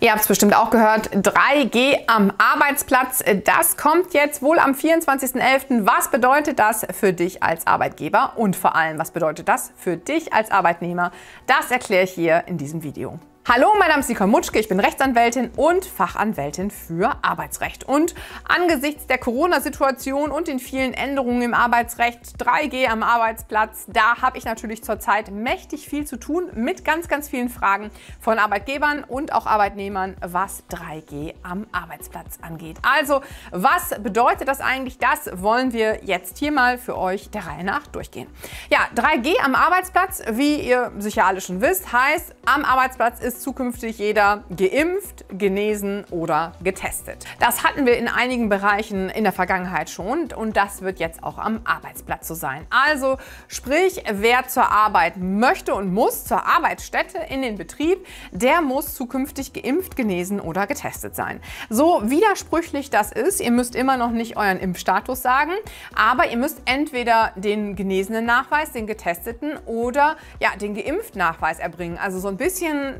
Ihr habt es bestimmt auch gehört, 3G am Arbeitsplatz, das kommt jetzt wohl am 24.11. Was bedeutet das für dich als Arbeitgeber und vor allem, was bedeutet das für dich als Arbeitnehmer? Das erkläre ich hier in diesem Video. Hallo, mein Name ist Nicole Mutschke, ich bin Rechtsanwältin und Fachanwältin für Arbeitsrecht. Und angesichts der Corona-Situation und den vielen Änderungen im Arbeitsrecht, 3G am Arbeitsplatz, da habe ich natürlich zurzeit mächtig viel zu tun mit ganz, ganz vielen Fragen von Arbeitgebern und auch Arbeitnehmern, was 3G am Arbeitsplatz angeht. Also, was bedeutet das eigentlich? Das wollen wir jetzt hier mal für euch der Reihe nach durchgehen. Ja, 3G am Arbeitsplatz, wie ihr sicher alle schon wisst, heißt, am Arbeitsplatz ist zukünftig jeder geimpft, genesen oder getestet. Das hatten wir in einigen Bereichen in der Vergangenheit schon und das wird jetzt auch am Arbeitsplatz so sein. Also sprich, wer zur Arbeit möchte und muss, zur Arbeitsstätte in den Betrieb, der muss zukünftig geimpft, genesen oder getestet sein. So widersprüchlich das ist, ihr müsst immer noch nicht euren Impfstatus sagen, aber ihr müsst entweder den genesenen Nachweis, den getesteten oder ja, den geimpften Nachweis erbringen. Also so ein bisschen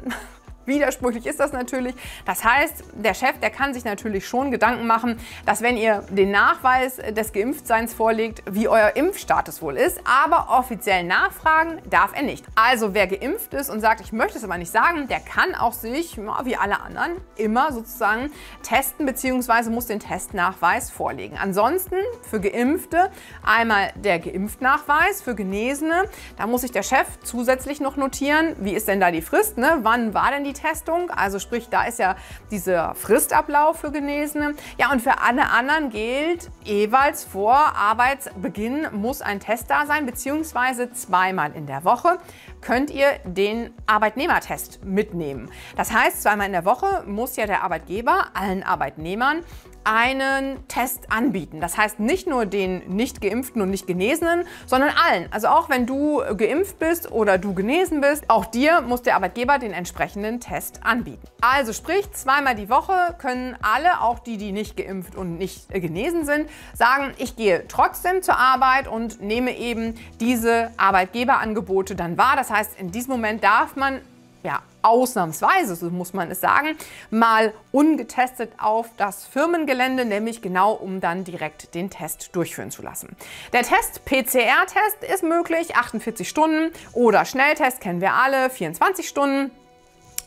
Widersprüchlich ist das natürlich. Das heißt, der Chef, der kann sich natürlich schon Gedanken machen, dass wenn ihr den Nachweis des Geimpftseins vorlegt, wie euer Impfstatus wohl ist, aber offiziell nachfragen darf er nicht. Also wer geimpft ist und sagt, ich möchte es aber nicht sagen, der kann auch sich, wie alle anderen, immer sozusagen testen bzw. muss den Testnachweis vorlegen. Ansonsten für Geimpfte einmal der Geimpftnachweis, für Genesene, da muss sich der Chef zusätzlich noch notieren, wie ist denn da die Frist, ne? wann war denn die Testung. Also sprich, da ist ja dieser Fristablauf für Genesene. Ja, und für alle anderen gilt jeweils vor Arbeitsbeginn muss ein Test da sein, beziehungsweise zweimal in der Woche könnt ihr den Arbeitnehmertest mitnehmen. Das heißt, zweimal in der Woche muss ja der Arbeitgeber allen Arbeitnehmern einen Test anbieten. Das heißt nicht nur den nicht geimpften und nicht genesenen, sondern allen. Also auch wenn du geimpft bist oder du genesen bist, auch dir muss der Arbeitgeber den entsprechenden Test anbieten. Also sprich, zweimal die Woche können alle, auch die, die nicht geimpft und nicht genesen sind, sagen, ich gehe trotzdem zur Arbeit und nehme eben diese Arbeitgeberangebote dann wahr. Das heißt, in diesem Moment darf man ja, ausnahmsweise, so muss man es sagen, mal ungetestet auf das Firmengelände, nämlich genau um dann direkt den Test durchführen zu lassen. Der Test PCR-Test ist möglich, 48 Stunden oder Schnelltest kennen wir alle, 24 Stunden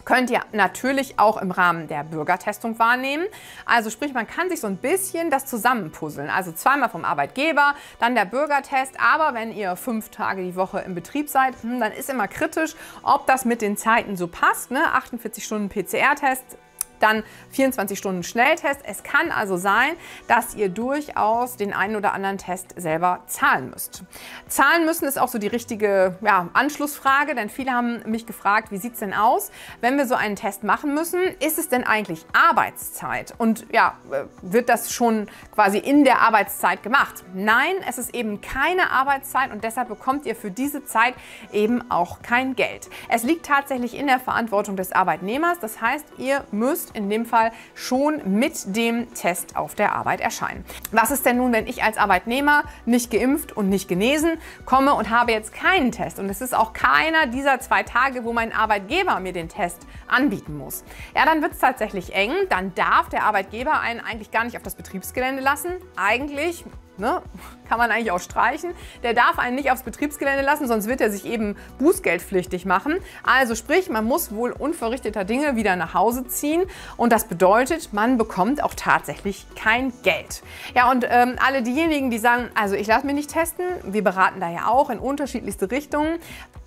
könnt ihr natürlich auch im Rahmen der Bürgertestung wahrnehmen. Also sprich, man kann sich so ein bisschen das zusammenpuzzeln. Also zweimal vom Arbeitgeber, dann der Bürgertest. Aber wenn ihr fünf Tage die Woche im Betrieb seid, hm, dann ist immer kritisch, ob das mit den Zeiten so passt. Ne? 48 Stunden PCR-Test dann 24 Stunden Schnelltest. Es kann also sein, dass ihr durchaus den einen oder anderen Test selber zahlen müsst. Zahlen müssen ist auch so die richtige ja, Anschlussfrage, denn viele haben mich gefragt, wie sieht es denn aus, wenn wir so einen Test machen müssen? Ist es denn eigentlich Arbeitszeit? Und ja, äh, wird das schon quasi in der Arbeitszeit gemacht? Nein, es ist eben keine Arbeitszeit und deshalb bekommt ihr für diese Zeit eben auch kein Geld. Es liegt tatsächlich in der Verantwortung des Arbeitnehmers. Das heißt, ihr müsst in dem Fall schon mit dem Test auf der Arbeit erscheinen. Was ist denn nun, wenn ich als Arbeitnehmer nicht geimpft und nicht genesen komme und habe jetzt keinen Test und es ist auch keiner dieser zwei Tage, wo mein Arbeitgeber mir den Test anbieten muss? Ja, dann wird es tatsächlich eng. Dann darf der Arbeitgeber einen eigentlich gar nicht auf das Betriebsgelände lassen. Eigentlich ne, kann man eigentlich auch streichen. Der darf einen nicht aufs Betriebsgelände lassen, sonst wird er sich eben bußgeldpflichtig machen. Also sprich, man muss wohl unverrichteter Dinge wieder nach Hause ziehen und das bedeutet, man bekommt auch tatsächlich kein Geld. Ja, und ähm, alle diejenigen, die sagen, also ich lasse mich nicht testen, wir beraten da ja auch in unterschiedlichste Richtungen.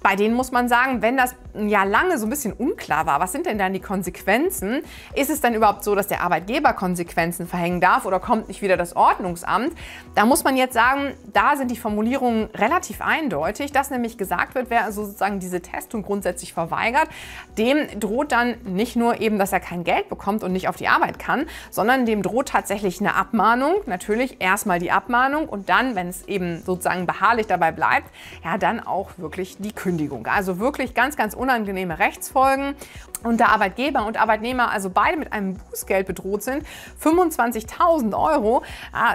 Bei denen muss man sagen, wenn das ja lange so ein bisschen unklar war, was sind denn dann die Konsequenzen? Ist es dann überhaupt so, dass der Arbeitgeber Konsequenzen verhängen darf oder kommt nicht wieder das Ordnungsamt? Da muss man jetzt sagen, da sind die Formulierungen relativ eindeutig, dass nämlich gesagt wird, wer also sozusagen diese Testung grundsätzlich verweigert, dem droht dann nicht nur eben, dass er kein Geld bekommt und nicht auf die Arbeit kann, sondern dem droht tatsächlich eine Abmahnung. Natürlich erstmal die Abmahnung und dann, wenn es eben sozusagen beharrlich dabei bleibt, ja, dann auch wirklich die Kündigung. Also wirklich ganz, ganz unangenehme Rechtsfolgen. Und da Arbeitgeber und Arbeitnehmer also beide mit einem Bußgeld bedroht sind, 25.000 Euro,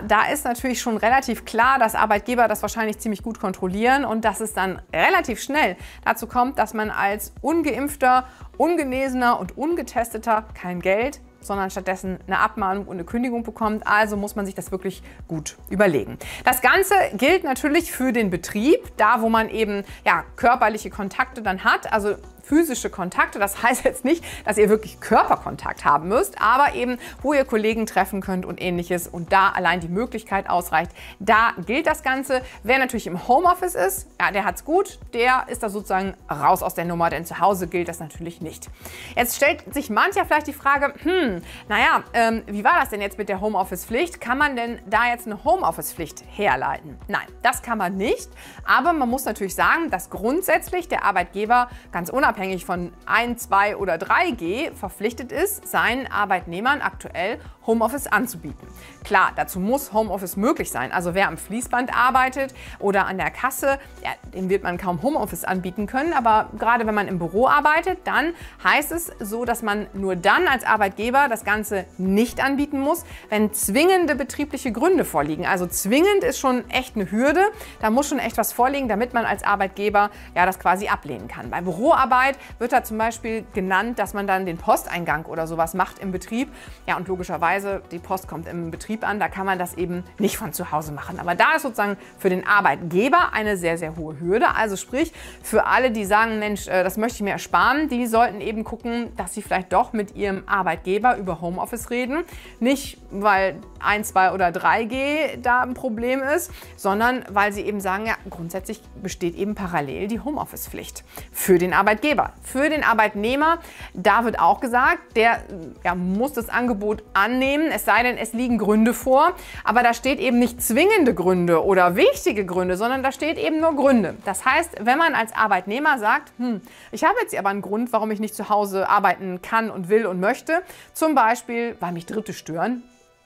da ist natürlich schon relativ klar, dass Arbeitgeber das wahrscheinlich ziemlich gut kontrollieren und dass es dann relativ schnell dazu kommt, dass man als ungeimpfter, ungenesener und ungetesteter kein Geld sondern stattdessen eine Abmahnung und eine Kündigung bekommt. Also muss man sich das wirklich gut überlegen. Das Ganze gilt natürlich für den Betrieb, da wo man eben ja, körperliche Kontakte dann hat. Also physische Kontakte. Das heißt jetzt nicht, dass ihr wirklich Körperkontakt haben müsst, aber eben, wo ihr Kollegen treffen könnt und ähnliches und da allein die Möglichkeit ausreicht, da gilt das Ganze. Wer natürlich im Homeoffice ist, ja, der hat's gut, der ist da sozusagen raus aus der Nummer, denn zu Hause gilt das natürlich nicht. Jetzt stellt sich mancher vielleicht die Frage, hm, naja, ähm, wie war das denn jetzt mit der Homeoffice-Pflicht? Kann man denn da jetzt eine Homeoffice-Pflicht herleiten? Nein, das kann man nicht, aber man muss natürlich sagen, dass grundsätzlich der Arbeitgeber ganz unabhängig unabhängig von 1, 2 oder 3G verpflichtet ist, seinen Arbeitnehmern aktuell Homeoffice anzubieten. Klar, dazu muss Homeoffice möglich sein. Also wer am Fließband arbeitet oder an der Kasse, ja, dem wird man kaum Homeoffice anbieten können. Aber gerade wenn man im Büro arbeitet, dann heißt es so, dass man nur dann als Arbeitgeber das Ganze nicht anbieten muss, wenn zwingende betriebliche Gründe vorliegen. Also zwingend ist schon echt eine Hürde. Da muss schon echt was vorliegen, damit man als Arbeitgeber ja das quasi ablehnen kann. Bei Büroarbeit wird da zum Beispiel genannt, dass man dann den Posteingang oder sowas macht im Betrieb. Ja, und logischerweise Weise, die Post kommt im Betrieb an, da kann man das eben nicht von zu Hause machen. Aber da ist sozusagen für den Arbeitgeber eine sehr, sehr hohe Hürde. Also sprich, für alle, die sagen, Mensch, äh, das möchte ich mir ersparen, die sollten eben gucken, dass sie vielleicht doch mit ihrem Arbeitgeber über Homeoffice reden. Nicht, weil 1, 2 oder 3G da ein Problem ist, sondern weil sie eben sagen, ja, grundsätzlich besteht eben parallel die Homeoffice-Pflicht für den Arbeitgeber. Für den Arbeitnehmer, da wird auch gesagt, der ja, muss das Angebot annehmen nehmen, es sei denn, es liegen Gründe vor. Aber da steht eben nicht zwingende Gründe oder wichtige Gründe, sondern da steht eben nur Gründe. Das heißt, wenn man als Arbeitnehmer sagt, hm, ich habe jetzt aber einen Grund, warum ich nicht zu Hause arbeiten kann und will und möchte, zum Beispiel, weil mich Dritte stören,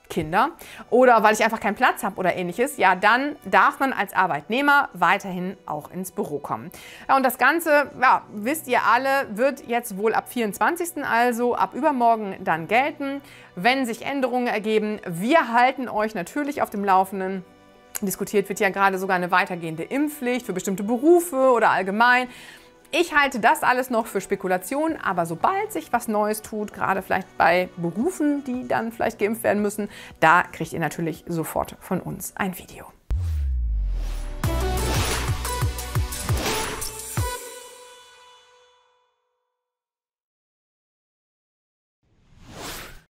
Kinder oder weil ich einfach keinen Platz habe oder ähnliches, ja, dann darf man als Arbeitnehmer weiterhin auch ins Büro kommen. Ja, und das Ganze, ja, wisst ihr alle, wird jetzt wohl ab 24. also ab übermorgen dann gelten. Wenn sich Änderungen ergeben, wir halten euch natürlich auf dem Laufenden. Diskutiert wird ja gerade sogar eine weitergehende Impfpflicht für bestimmte Berufe oder allgemein. Ich halte das alles noch für Spekulation, aber sobald sich was Neues tut, gerade vielleicht bei Berufen, die dann vielleicht geimpft werden müssen, da kriegt ihr natürlich sofort von uns ein Video.